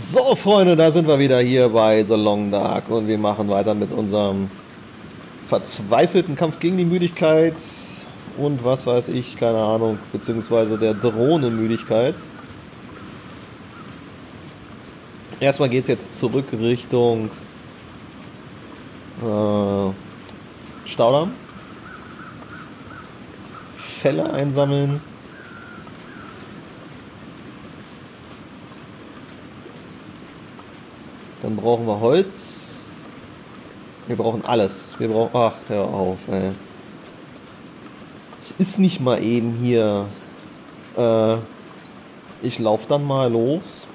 So, Freunde, da sind wir wieder hier bei The Long Dark und wir machen weiter mit unserem verzweifelten Kampf gegen die Müdigkeit und was weiß ich, keine Ahnung, beziehungsweise der Drohnenmüdigkeit. Erstmal geht es jetzt zurück Richtung äh, Staudamm. Fälle einsammeln. Dann brauchen wir Holz. Wir brauchen alles. Wir brauchen. Ach, hör auf, ey. Es ist nicht mal eben hier. Äh, ich lauf dann mal los.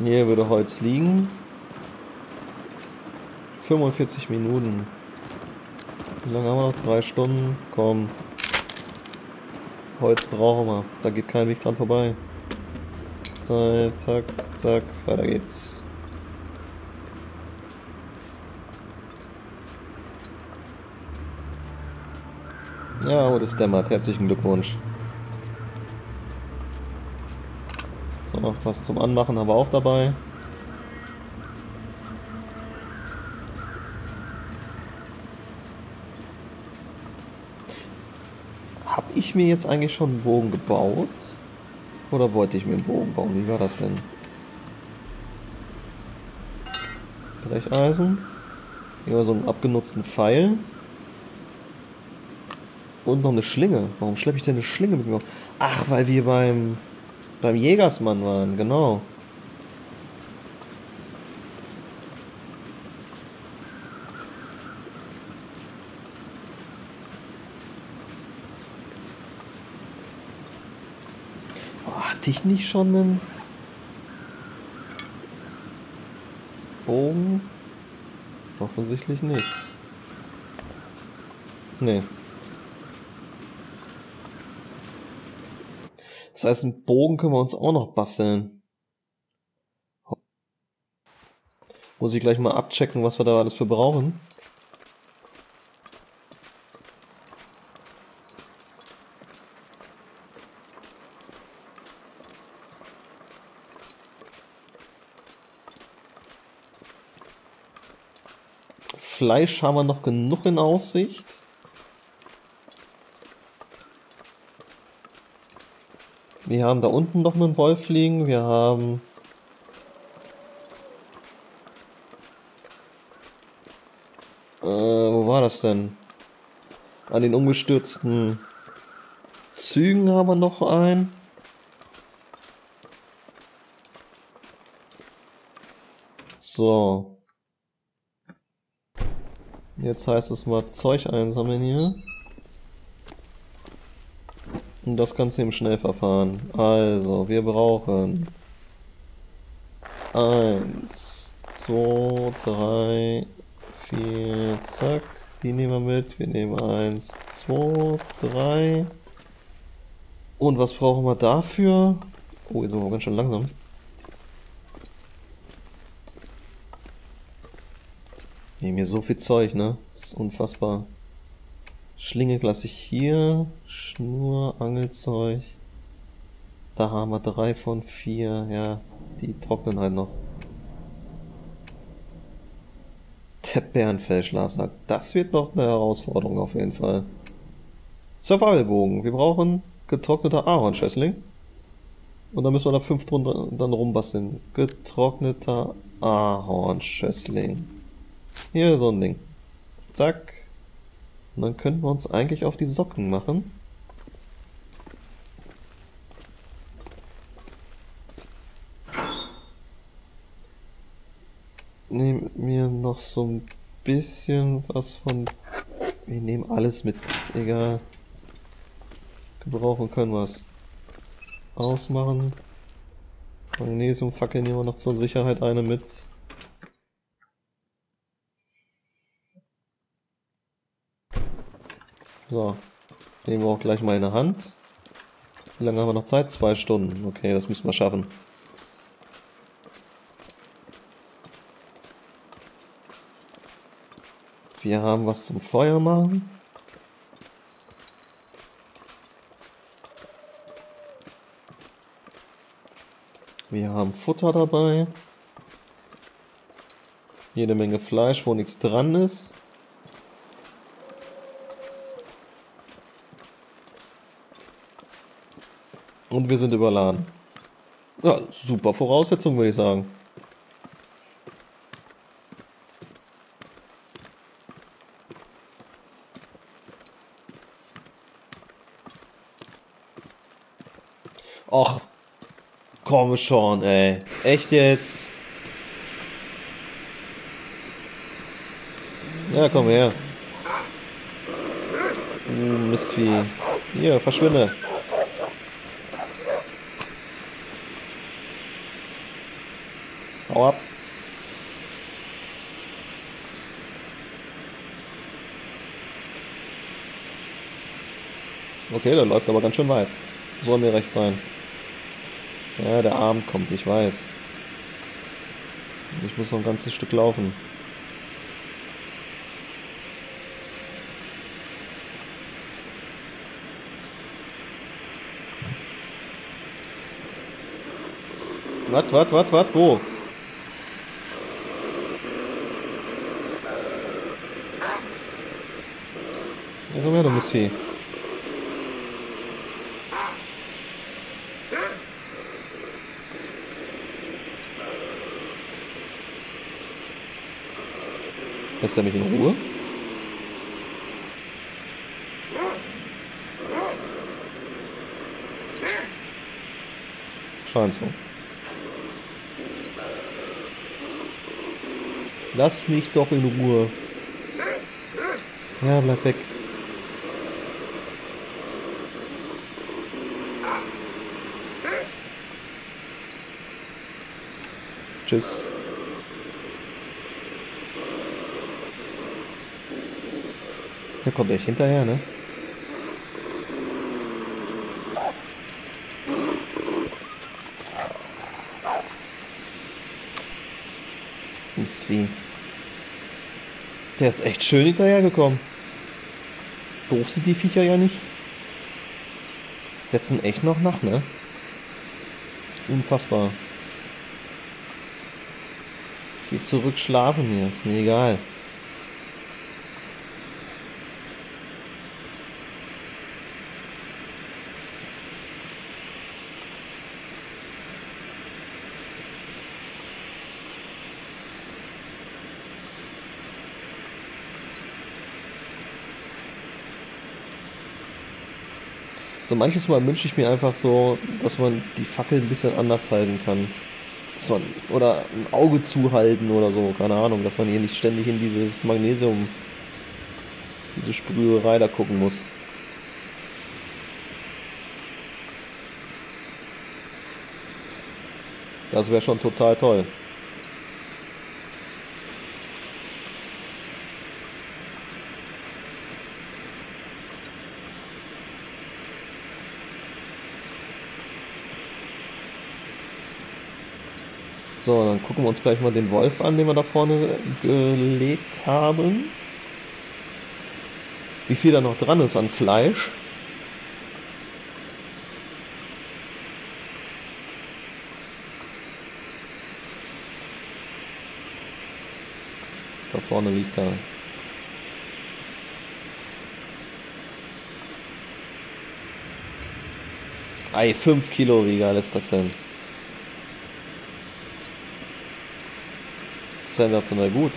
Hier würde Holz liegen. 45 Minuten. Wie lange haben wir noch? Drei Stunden? Komm. Holz brauchen wir. Da geht kein Weg dran vorbei. Zack, zack, zack. Weiter geht's. Ja, und es dämmert. Herzlichen Glückwunsch. So, was zum Anmachen haben wir auch dabei. Hab ich mir jetzt eigentlich schon einen Bogen gebaut? Oder wollte ich mir einen Bogen bauen? Wie war das denn? Brecheisen. Hier so einen abgenutzten Pfeil. Und noch eine Schlinge. Warum schleppe ich denn eine Schlinge mit mir? Ach, weil wir beim beim Jägersmann waren, genau. Oh, hatte ich nicht schon einen Bogen? Offensichtlich nicht. Nee. Das heißt, einen Bogen können wir uns auch noch basteln. Muss ich gleich mal abchecken, was wir da alles für brauchen. Fleisch haben wir noch genug in Aussicht. Wir haben da unten noch einen Wolf liegen. Wir haben... Äh, wo war das denn? An den umgestürzten Zügen haben wir noch einen. So. Jetzt heißt es mal Zeug einsammeln hier. Und das Ganze im Schnellverfahren. Also, wir brauchen 1, 2, 3, 4, zack. Die nehmen wir mit. Wir nehmen 1, 2, 3. Und was brauchen wir dafür? Oh, jetzt sind wir ganz schön langsam. Haben hier so viel Zeug, ne? Das ist unfassbar. Schlinge lasse ich hier. Schnur, Angelzeug. Da haben wir drei von vier. Ja, die trocknen halt noch. Der Bärenfellschlafsack. Das wird noch eine Herausforderung auf jeden Fall. Survivalbogen. Wir brauchen getrockneter Ahornschössling. Und dann müssen wir da fünf drunter dann rumbasteln. Getrockneter Ahornschössling. Hier so ein Ding. Zack. Und dann könnten wir uns eigentlich auf die Socken machen. Nehmen wir noch so ein bisschen was von... Wir nehmen alles mit, egal. Gebrauchen können wir es. Ausmachen. Magnesiumfackel nehmen wir noch zur Sicherheit eine mit. So. Nehmen wir auch gleich mal in der Hand. Wie lange haben wir noch Zeit? Zwei Stunden. Okay, das müssen wir schaffen. Wir haben was zum Feuer machen. Wir haben Futter dabei. Jede Menge Fleisch, wo nichts dran ist. Und wir sind überladen. Ja, super Voraussetzung, würde ich sagen. Och, komm schon, ey. Echt jetzt? Ja, komm her. Hm, Mistvieh. Hier, verschwinde. Okay, der läuft aber ganz schön weit. Soll mir recht sein. Ja, der Arm kommt, ich weiß. Ich muss noch ein ganzes Stück laufen. Was, was, was, was, wo? Ja, komm her, du Mistvieh. Lässt er mich in Ruhe? Scheint so. Lass mich doch in Ruhe. Ja, bleib weg. Tschüss. Da kommt echt hinterher, ne? Mistvieh. Der ist echt schön hinterhergekommen. Doof sind die Viecher ja nicht. Setzen echt noch nach, ne? Unfassbar. Geh zurück schlafen hier, ist mir egal. So manches Mal wünsche ich mir einfach so, dass man die Fackel ein bisschen anders halten kann. Dass man, oder ein Auge zuhalten oder so, keine Ahnung, dass man hier nicht ständig in dieses Magnesium, diese Sprüherei da gucken muss. Das wäre schon total toll. So, dann gucken wir uns gleich mal den Wolf an, den wir da vorne gelegt haben. Wie viel da noch dran ist an Fleisch. Da vorne liegt er. Ei, 5 Kilo, wie geil ist das denn? Sensationell gut.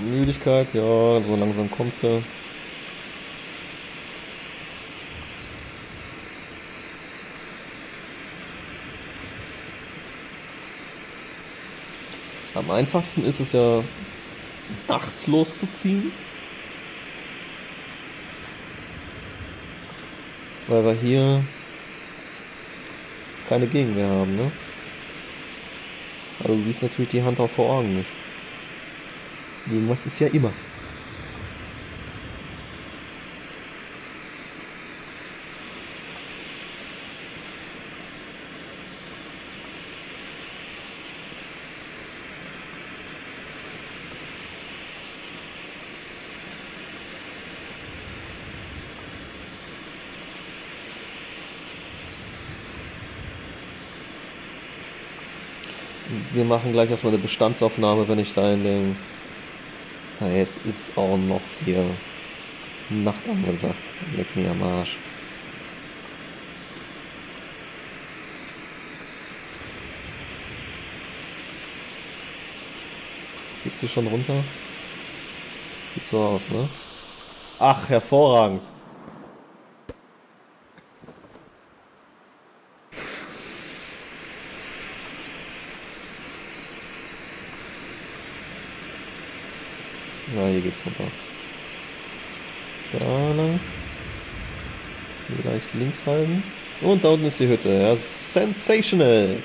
Müdigkeit, ja, so langsam kommt sie. Am einfachsten ist es ja nachts loszuziehen. Weil wir hier keine Gegenwehr haben, ne? Aber du siehst natürlich die Hand auch vor Augen nicht. Irgendwas ist ja immer. Wir machen gleich erstmal eine Bestandsaufnahme, wenn ich da in dem... Na, jetzt ist auch noch hier Nacht angesagt. Leck mir am Arsch. Geht's hier schon runter? Sieht so aus, ne? Ach, hervorragend. Hier geht's runter. Da lang. Vielleicht links halten. Und da unten ist die Hütte. Ja, sensational.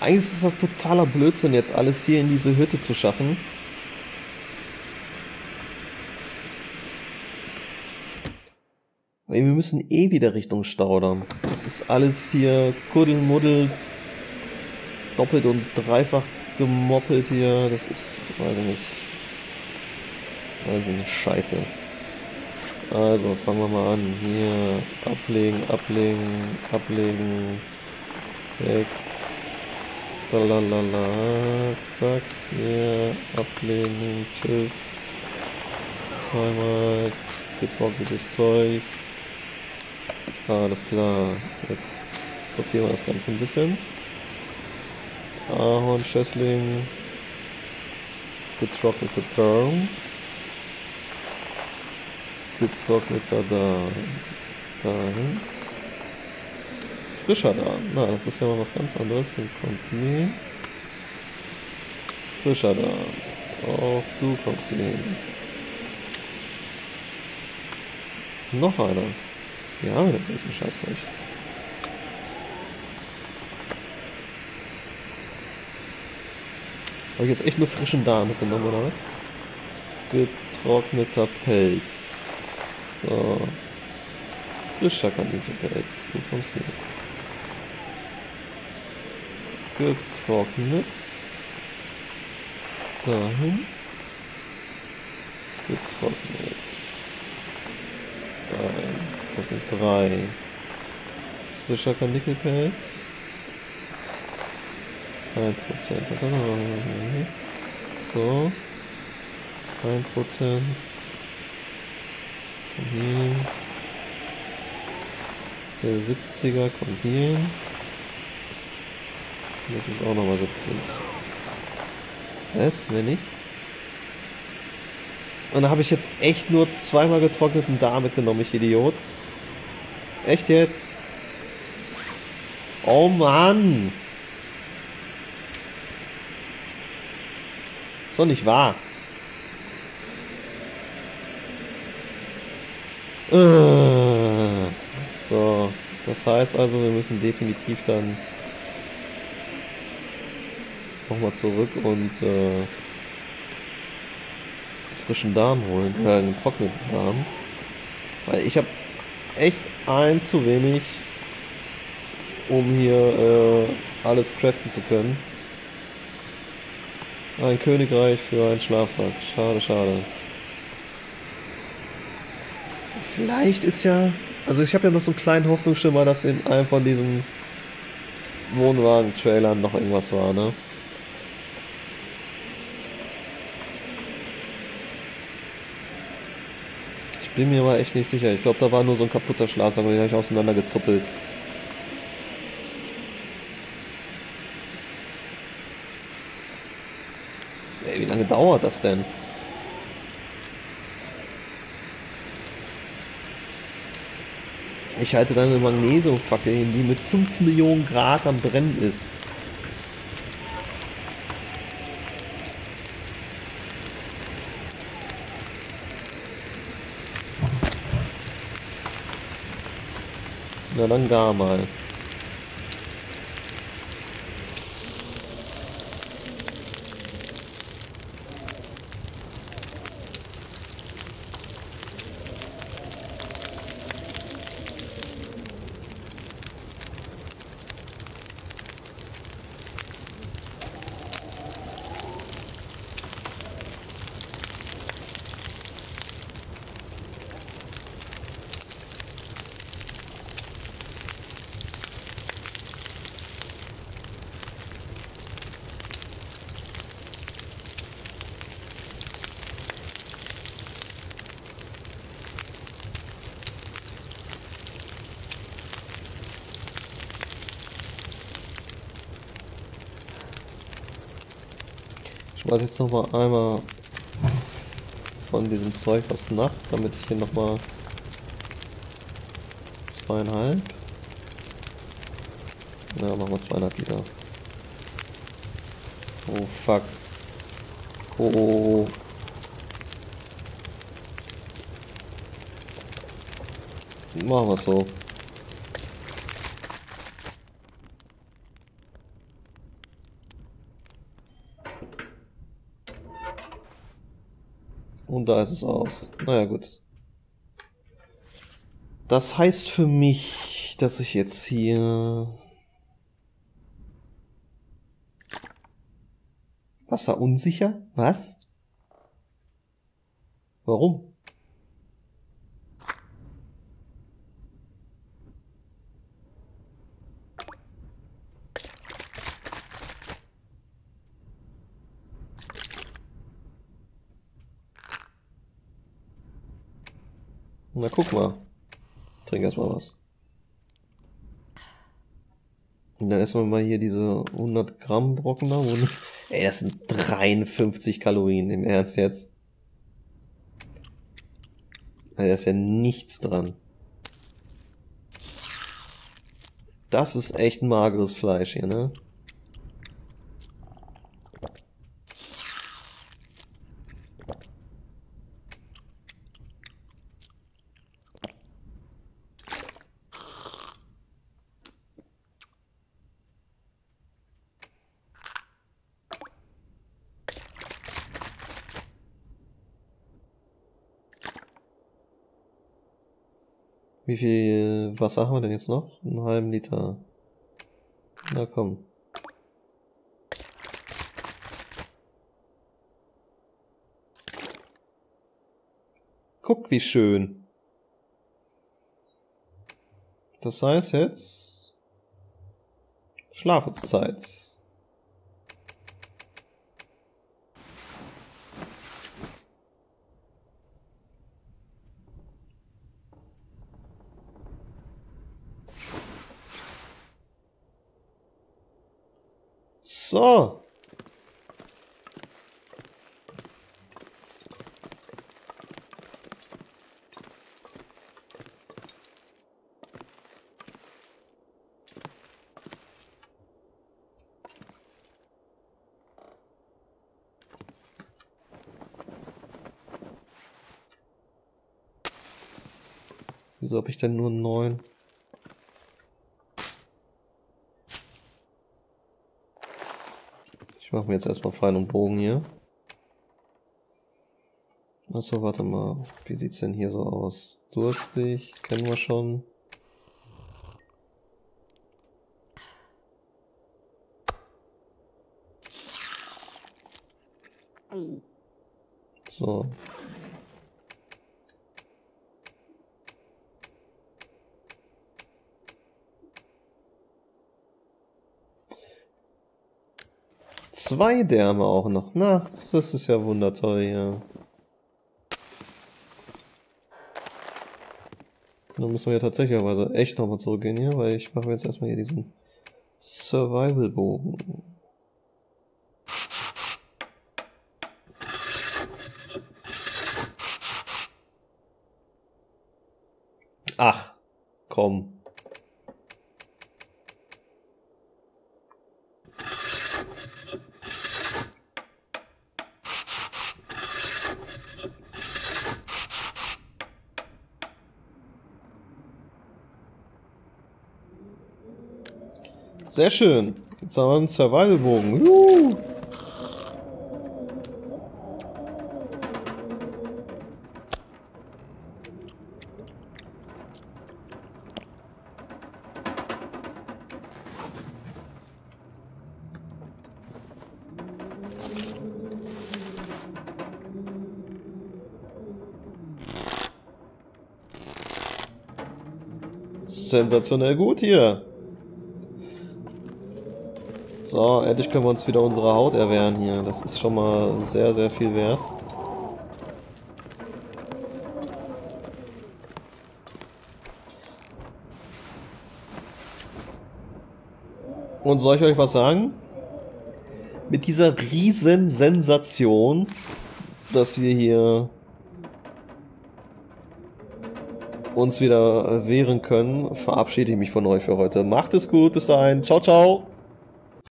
Eigentlich ist das totaler Blödsinn, jetzt alles hier in diese Hütte zu schaffen. Wir müssen eh wieder Richtung Staudamm. Das ist alles hier Kuddelmuddel, doppelt und dreifach gemoppelt hier. Das ist, weiß ich nicht, weiß ich nicht, scheiße. Also, fangen wir mal an. Hier, ablegen, ablegen, ablegen, weg. Lalalala, zack, hier, ablegen, tschüss. Zweimal getrocknetes Zeug. Alles klar. Jetzt sortieren wir das Ganze ein bisschen. Ahorn, Schössling, getrocknete Perm, getrockneter da, dahin, frischer da. Na, das ist ja mal was ganz anderes. Den kommt nie. Frischer da. Auch du kommst hier hin. Noch einer. Ja, mit welchem Scheißzeug. Habe ich jetzt echt nur frischen Darm mitgenommen, oder was? Getrockneter Pelz. So. Frischer Kaninchenpelz. Du kommst hier. Getrocknet. Dahin. Getrocknet. Dahin. Das sind drei. Frischer Kanickelpelz. 1%. So. 1%. Hier. Der 70er kommt hier. Das ist auch nochmal 70. Was? Wenn nicht? Und da habe ich jetzt echt nur zweimal getrockneten Darm mitgenommen, ich Idiot. Echt jetzt? Oh Mann! Ist doch nicht wahr. Äh. So, das heißt also, wir müssen definitiv dann nochmal zurück und äh, frischen Darm holen, äh, einen getrockneten Darm. Weil ich habe echt ein zu wenig, um hier äh, alles craften zu können. Ein Königreich für einen Schlafsack. Schade, schade. Vielleicht ist ja... Also ich habe ja noch so einen kleinen Hoffnungsschimmer, dass in einem von diesen Wohnwagen-Trailern noch irgendwas war, ne? Bin mir aber echt nicht sicher. Ich glaube, da war nur so ein kaputter Schlafsack und den habe ich auseinandergezuppelt. Ey, wie lange dauert das denn? Ich halte da eine Magnesiumfackel hin, die mit 5 Millionen Grad am Brennen ist. Na schmeiße jetzt noch mal einmal von diesem Zeug was nach, damit ich hier noch mal zweieinhalb. Ja, machen wir zweieinhalb Liter. Oh fuck. Oh. oh, oh. Machen wir so. Da ist es aus. Naja, gut. Das heißt für mich, dass ich jetzt hier Wasser unsicher? Was? Warum? Na guck mal. Trink erstmal was. Und dann essen wir mal hier diese 100 Gramm Brocken da. Ey, das sind 53 Kalorien. Im Ernst jetzt? Da ist ja nichts dran. Das ist echt mageres Fleisch hier, ne? Wie viel Wasser haben wir denn jetzt noch? Einen halben Liter. Na komm. Guck, wie schön. Das heißt jetzt Schlafenszeit. So. Wieso habe ich denn nur neun? Machen wir jetzt erstmal Pfeil und Bogen hier. Achso, warte mal. Wie sieht's denn hier so aus? Durstig, kennen wir schon. So. Zwei Därme auch noch. Na, das ist ja wundertoll hier. Dann müssen wir ja tatsächlich echt nochmal zurückgehen hier, weil ich mache jetzt erstmal hier diesen Survival-Bogen. Ach, komm. Sehr schön. Jetzt haben wir einen Survival-Bogen. Sensationell gut hier. So, endlich können wir uns wieder unsere Haut erwehren hier. Das ist schon mal sehr, sehr viel wert. Und soll ich euch was sagen? mit dieser riesen Sensation, dass wir hier uns wieder wehren können, verabschiede ich mich von euch für heute. Macht es gut, bis dahin. Ciao, ciao.